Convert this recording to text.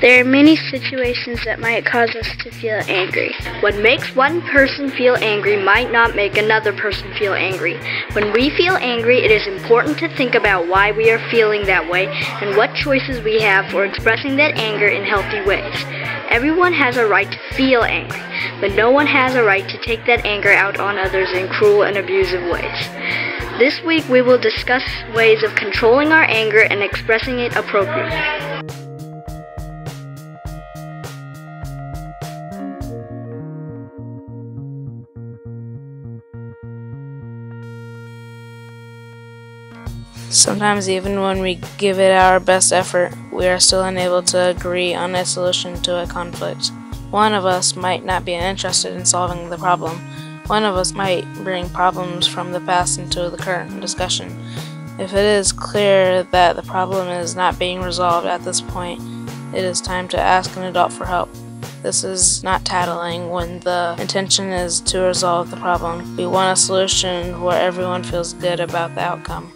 There are many situations that might cause us to feel angry. What makes one person feel angry might not make another person feel angry. When we feel angry, it is important to think about why we are feeling that way and what choices we have for expressing that anger in healthy ways. Everyone has a right to feel angry, but no one has a right to take that anger out on others in cruel and abusive ways. This week we will discuss ways of controlling our anger and expressing it appropriately. Sometimes, even when we give it our best effort, we are still unable to agree on a solution to a conflict. One of us might not be interested in solving the problem. One of us might bring problems from the past into the current discussion. If it is clear that the problem is not being resolved at this point, it is time to ask an adult for help. This is not tattling when the intention is to resolve the problem. We want a solution where everyone feels good about the outcome.